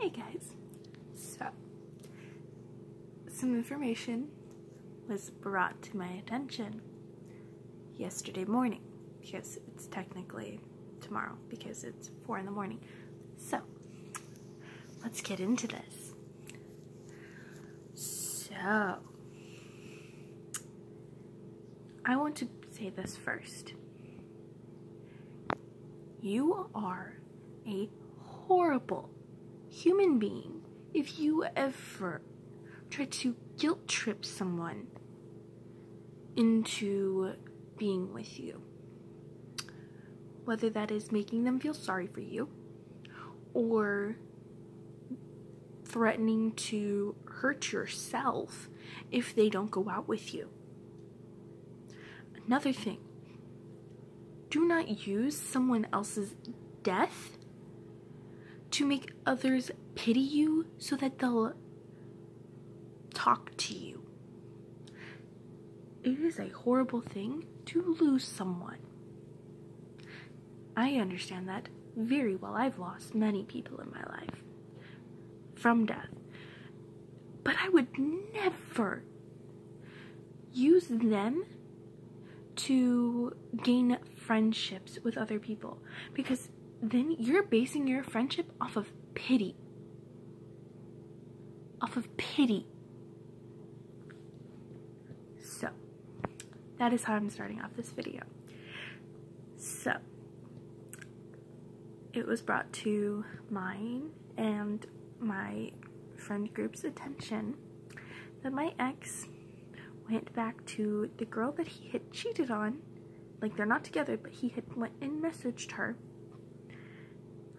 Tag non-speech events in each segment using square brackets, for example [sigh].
Hey guys. So, some information was brought to my attention yesterday morning because it's technically tomorrow because it's 4 in the morning. So, let's get into this. So, I want to say this first. You are a horrible human being if you ever try to guilt trip someone into being with you. Whether that is making them feel sorry for you or threatening to hurt yourself if they don't go out with you. Another thing, do not use someone else's death to make others pity you so that they'll talk to you. It is a horrible thing to lose someone. I understand that very well. I've lost many people in my life from death. But I would never use them to gain friendships with other people because then you're basing your friendship off of pity. Off of pity. So, that is how I'm starting off this video. So, it was brought to mine and my friend group's attention that my ex went back to the girl that he had cheated on. Like, they're not together, but he had went and messaged her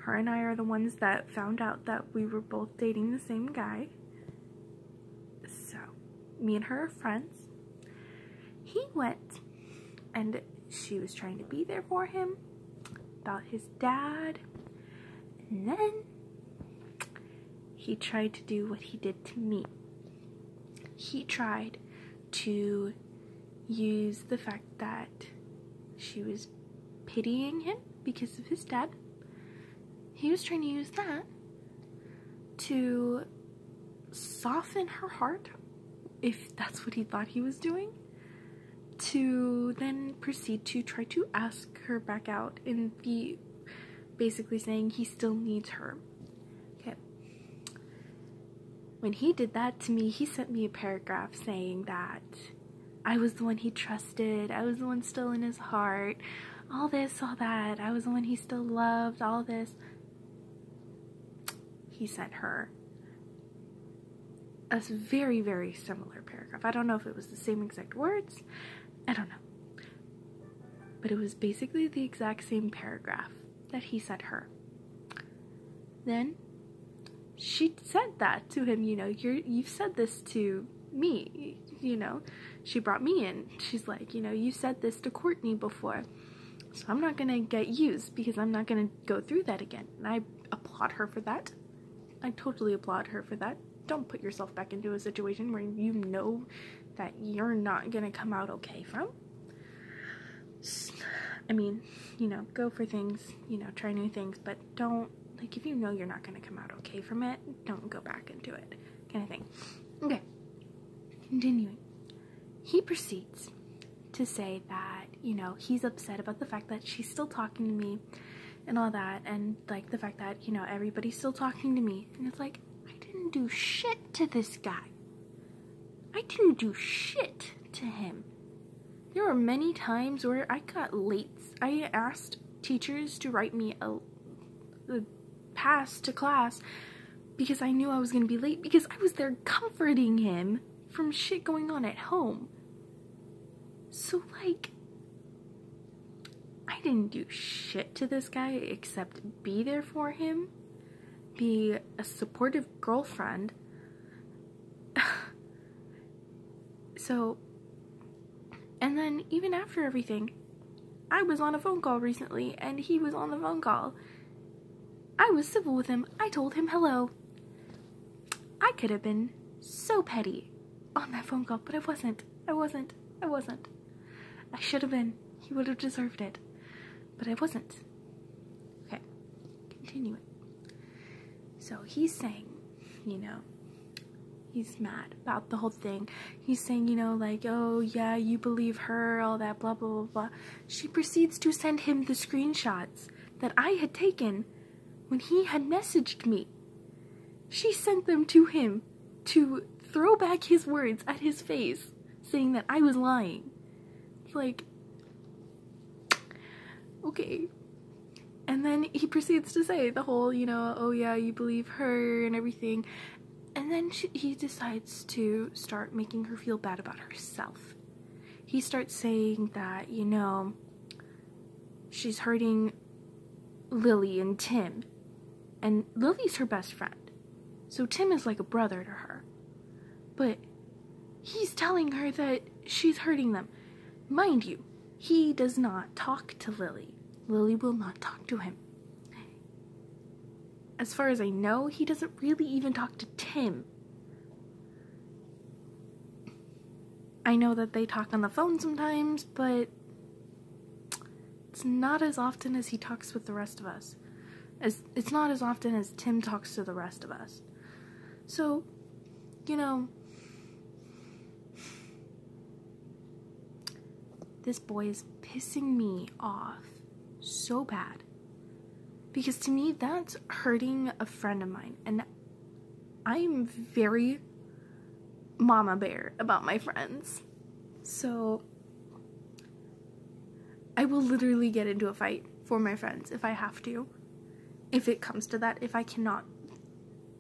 her and I are the ones that found out that we were both dating the same guy. So, me and her are friends. He went and she was trying to be there for him about his dad. And then he tried to do what he did to me. He tried to use the fact that she was pitying him because of his dad he was trying to use that to soften her heart, if that's what he thought he was doing, to then proceed to try to ask her back out and be basically saying he still needs her. Okay. When he did that to me, he sent me a paragraph saying that I was the one he trusted, I was the one still in his heart, all this, all that, I was the one he still loved, all this he sent her a very, very similar paragraph. I don't know if it was the same exact words. I don't know. But it was basically the exact same paragraph that he sent her. Then she said that to him, you know, you're you've said this to me, you know. She brought me in. She's like, you know, you said this to Courtney before. So I'm not gonna get used because I'm not gonna go through that again. And I applaud her for that. I totally applaud her for that. Don't put yourself back into a situation where you know that you're not gonna come out okay from. I mean, you know, go for things, you know, try new things, but don't, like, if you know you're not gonna come out okay from it, don't go back into it, kind of thing. Okay, continuing. He proceeds to say that, you know, he's upset about the fact that she's still talking to me and all that and like the fact that you know everybody's still talking to me and it's like i didn't do shit to this guy. I didn't do shit to him. There were many times where i got late. I asked teachers to write me a, a pass to class because i knew i was going to be late because i was there comforting him from shit going on at home. So like didn't do shit to this guy except be there for him, be a supportive girlfriend. [sighs] so, and then even after everything, I was on a phone call recently and he was on the phone call. I was civil with him. I told him hello. I could have been so petty on that phone call, but I wasn't. I wasn't. I wasn't. I should have been. He would have deserved it but I wasn't. Okay, continuing. So he's saying, you know, he's mad about the whole thing. He's saying, you know, like, oh yeah, you believe her, all that, blah, blah, blah, blah. She proceeds to send him the screenshots that I had taken when he had messaged me. She sent them to him to throw back his words at his face, saying that I was lying. Like, okay. And then he proceeds to say the whole, you know, oh yeah, you believe her and everything. And then she, he decides to start making her feel bad about herself. He starts saying that, you know, she's hurting Lily and Tim. And Lily's her best friend. So Tim is like a brother to her. But he's telling her that she's hurting them. Mind you, he does not talk to Lily. Lily will not talk to him. As far as I know, he doesn't really even talk to Tim. I know that they talk on the phone sometimes, but it's not as often as he talks with the rest of us. As it's not as often as Tim talks to the rest of us. So, you know, this boy is pissing me off so bad. Because to me, that's hurting a friend of mine. And I'm very mama bear about my friends. So I will literally get into a fight for my friends if I have to. If it comes to that, if I cannot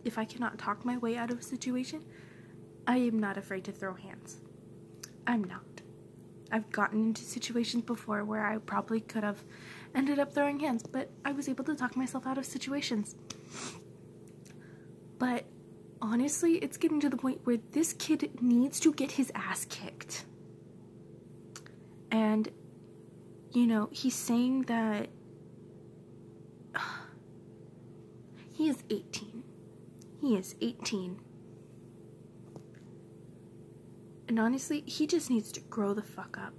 if I cannot talk my way out of a situation, I am not afraid to throw hands. I'm not. I've gotten into situations before where I probably could have ended up throwing hands, but I was able to talk myself out of situations. But honestly, it's getting to the point where this kid needs to get his ass kicked. And, you know, he's saying that [sighs] he is 18. He is 18 and honestly, he just needs to grow the fuck up.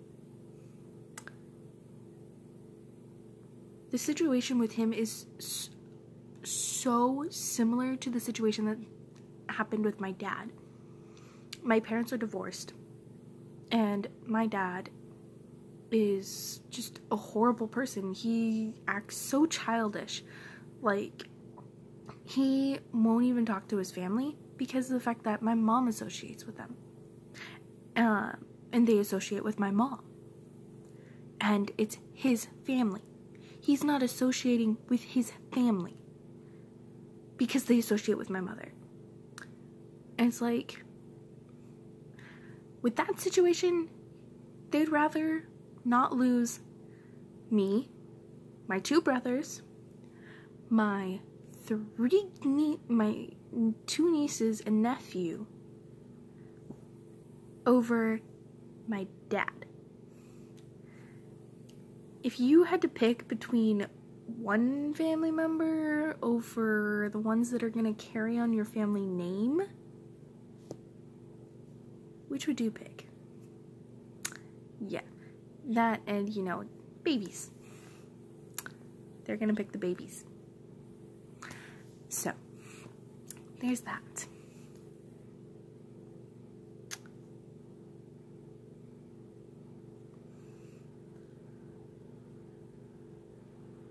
The situation with him is so similar to the situation that happened with my dad. My parents are divorced, and my dad is just a horrible person. He acts so childish. Like, he won't even talk to his family because of the fact that my mom associates with them uh, and they associate with my mom. And it's his family. He's not associating with his family because they associate with my mother. And it's like, with that situation, they'd rather not lose me, my two brothers, my three nie- my two nieces and nephew over my dad. If you had to pick between one family member over the ones that are going to carry on your family name, which would you pick? Yeah, that and you know, babies. They're going to pick the babies. So, there's that.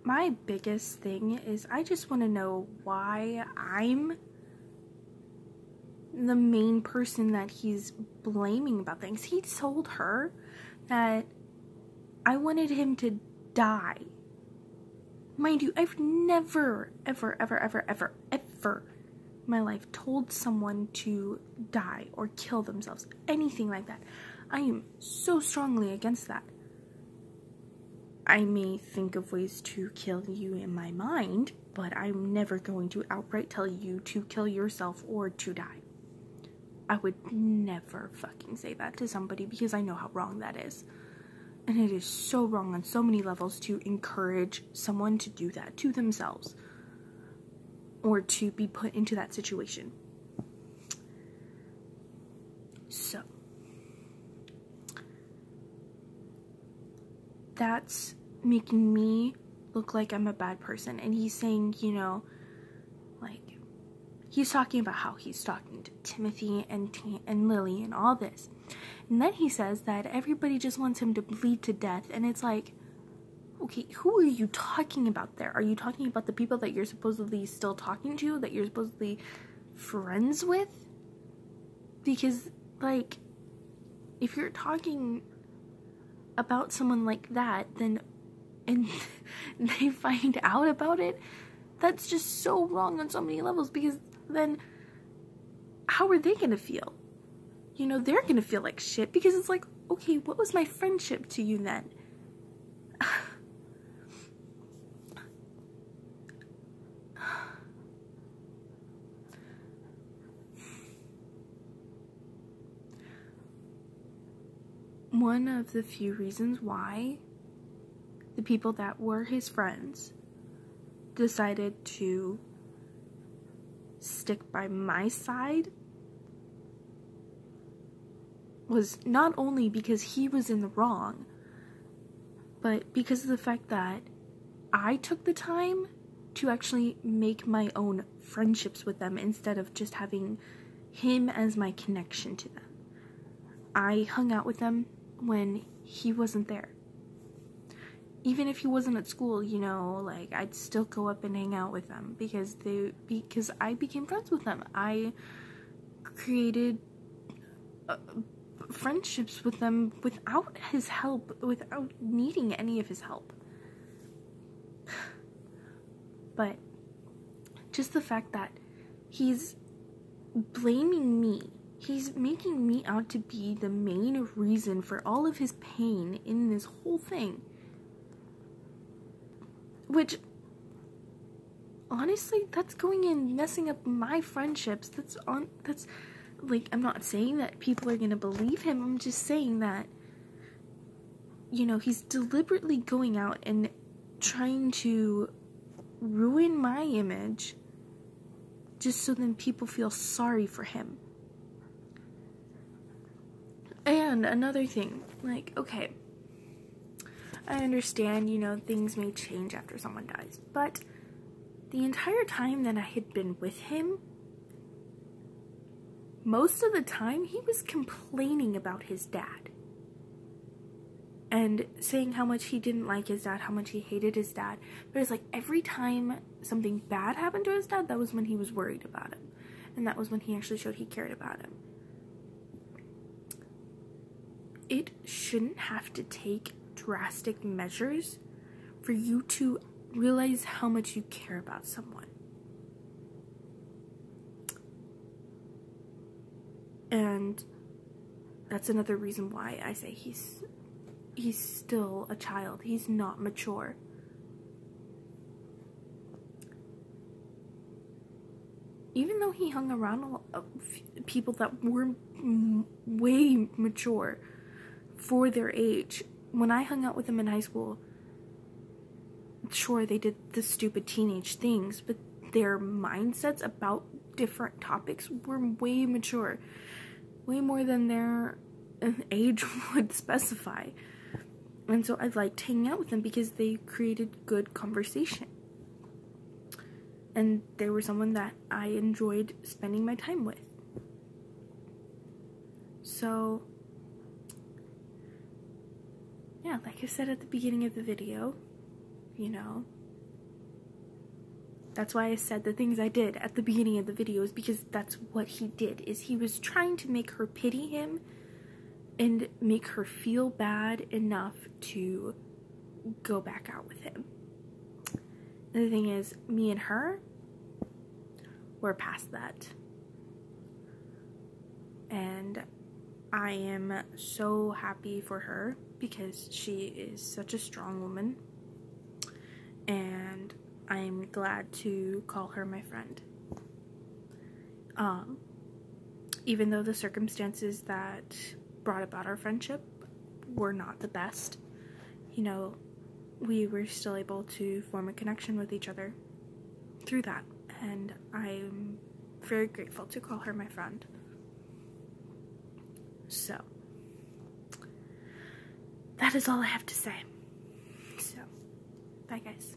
My biggest thing is I just want to know why I'm the main person that he's blaming about things. He told her that I wanted him to die. Mind you, I've never, ever, ever, ever, ever, ever in my life told someone to die or kill themselves. Anything like that. I am so strongly against that. I may think of ways to kill you in my mind, but I'm never going to outright tell you to kill yourself or to die. I would never fucking say that to somebody because I know how wrong that is. And it is so wrong on so many levels to encourage someone to do that to themselves or to be put into that situation. So, that's making me look like I'm a bad person. And he's saying, you know, like, he's talking about how he's talking to Timothy and T- and Lily and all this. And then he says that everybody just wants him to bleed to death and it's like okay, who are you talking about there? Are you talking about the people that you're supposedly still talking to, that you're supposedly friends with? Because, like, if you're talking about someone like that, then and [laughs] they find out about it, that's just so wrong on so many levels because then how are they gonna feel? You know, they're gonna feel like shit because it's like, okay, what was my friendship to you then? [sighs] one of the few reasons why the people that were his friends decided to stick by my side was not only because he was in the wrong, but because of the fact that I took the time to actually make my own friendships with them instead of just having him as my connection to them. I hung out with them when he wasn't there. Even if he wasn't at school, you know, like I'd still go up and hang out with them because they because I became friends with them. I created uh, friendships with them without his help, without needing any of his help. [sighs] But just the fact that he's blaming me He's making me out to be the main reason for all of his pain in this whole thing. Which, honestly, that's going and messing up my friendships. That's on, that's, like, I'm not saying that people are gonna believe him. I'm just saying that, you know, he's deliberately going out and trying to ruin my image just so then people feel sorry for him. And another thing, like, okay, I understand, you know, things may change after someone dies, but the entire time that I had been with him, most of the time he was complaining about his dad and saying how much he didn't like his dad, how much he hated his dad. But it's like every time something bad happened to his dad, that was when he was worried about him. And that was when he actually showed he cared about him it shouldn't have to take drastic measures for you to realize how much you care about someone. And that's another reason why I say he's he's still a child. He's not mature. Even though he hung around people that were way mature, for their age. When I hung out with them in high school, sure, they did the stupid teenage things, but their mindsets about different topics were way mature, way more than their uh, [laughs] age [laughs] would specify. And so I liked hanging out with them because they created good conversation. And they were someone that I enjoyed spending my time with. So yeah, like I said at the beginning of the video, you know, that's why I said the things I did at the beginning of the video is because that's what he did is he was trying to make her pity him and make her feel bad enough to go back out with him. the thing is, me and her, we're past that. And I am so happy for her because she is such a strong woman and I'm glad to call her my friend. Um, even though the circumstances that brought about our friendship were not the best, you know, we were still able to form a connection with each other through that, and I'm very grateful to call her my friend. So, that is all I have to say. So, bye guys.